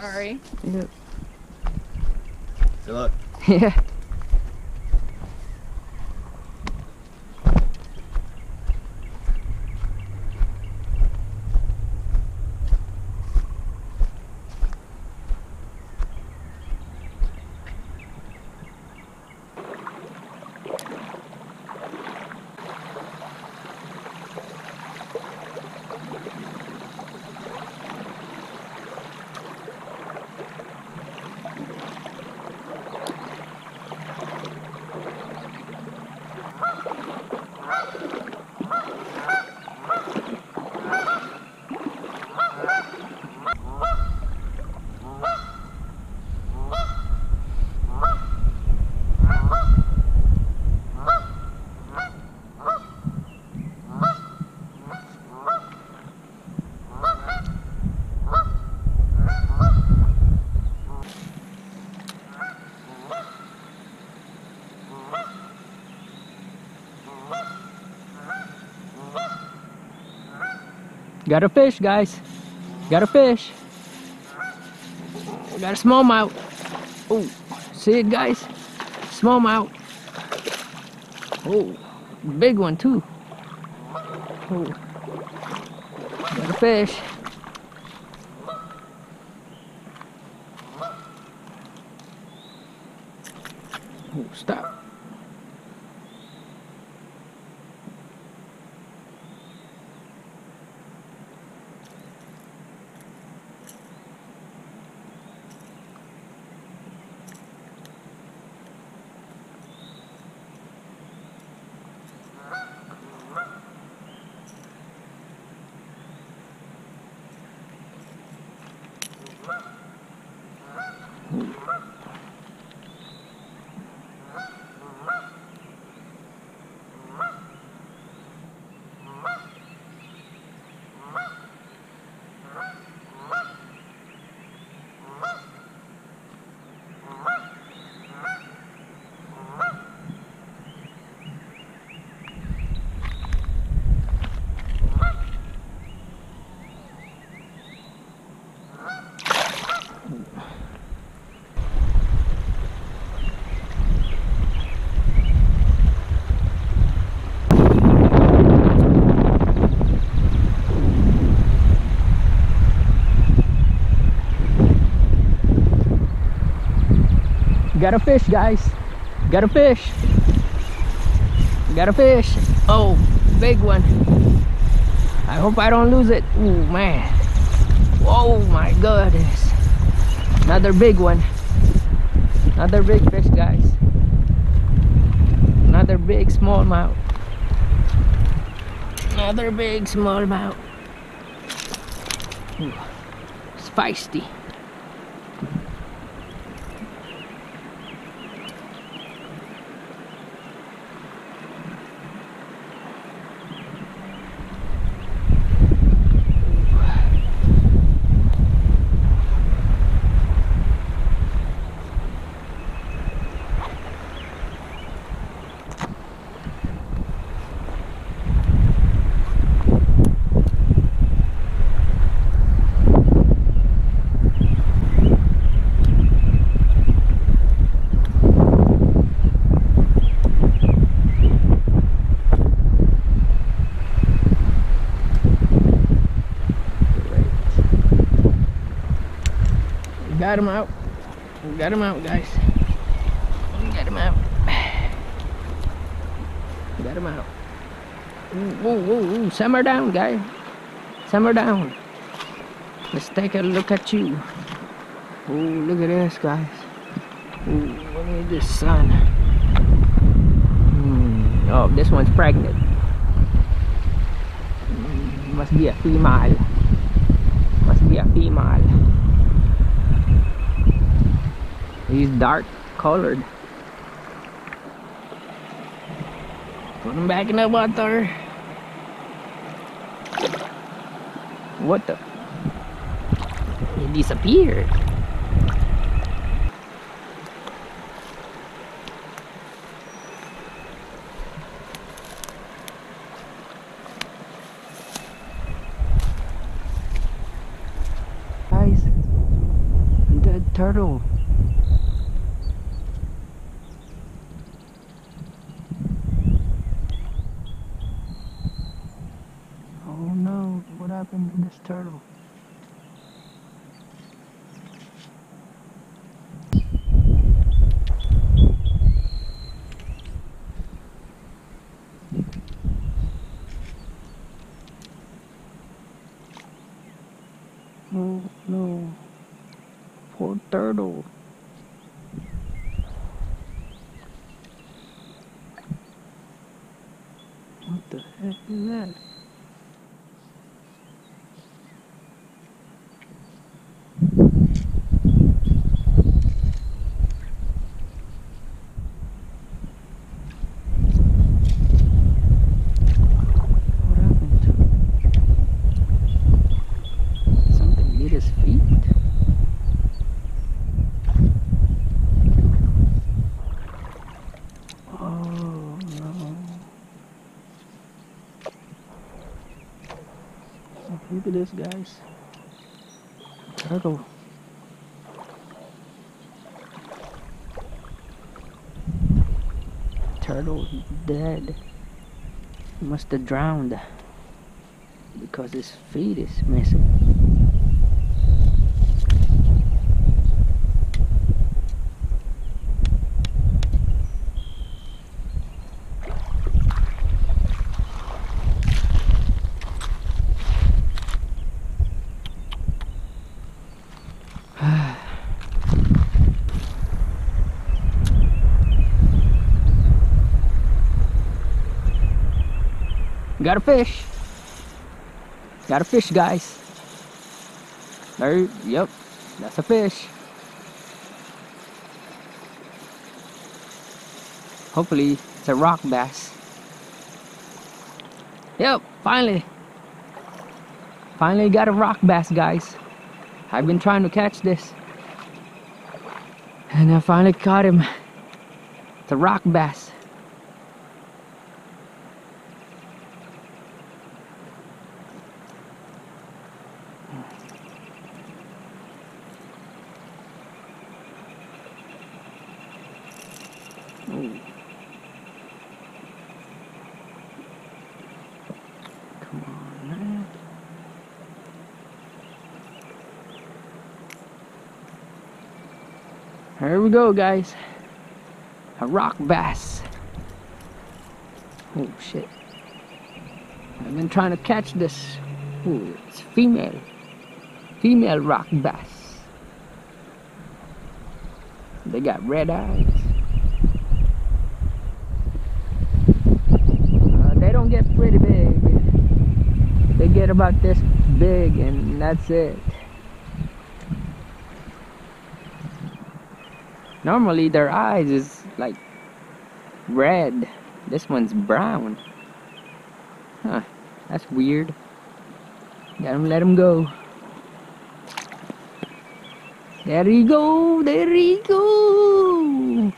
Sorry. Yep. Good luck. Yeah. Got a fish, guys. Got a fish. Got a smallmouth. Oh, see it, guys? Smallmouth. Oh, big one too. Oh, got a fish. Oh, stop. Got a fish, guys. Got a fish. Got a fish. Oh, big one. I hope I don't lose it. Oh, man. Oh, my goodness. Another big one. Another big fish, guys. Another big smallmouth. Another big smallmouth. Ooh, It's Got him out. Got him out, guys. Got him out. Got him out. Ooh, ooh, ooh. Simmer down, guys. Simmer down. Let's take a look at you. Oh, look at this, guys. Ooh, look at this sun. Hmm, Oh, this one's pregnant. Hmm, Must be a female. Must be a female. He's dark colored. Put him back in the water. What the? He disappeared. Guys, dead turtle. Oh no, what happened to this turtle? Oh no. Poor turtle. What the heck is that? What happened to him? Something hit his feet? Oh no. Look at this, guys. Turtle. Turtle dead. He must have drowned because his feet is missing. Got a fish. Got a fish, guys. There, yep, that's a fish. Hopefully, it's a rock bass. Yep, finally. Finally got a rock bass, guys. I've been trying to catch this. And I finally caught him. It's a rock bass. Oh. Come on, man. Here we go, guys. A rock bass. Oh, shit. I've been trying to catch this. Oh, it's female. Female rock bass. They got red eyes. Uh, they don't get pretty big. They get about this big and that's it. Normally their eyes is like red. This one's brown. Huh, that's weird. Gotta let him go. There he go, there he go.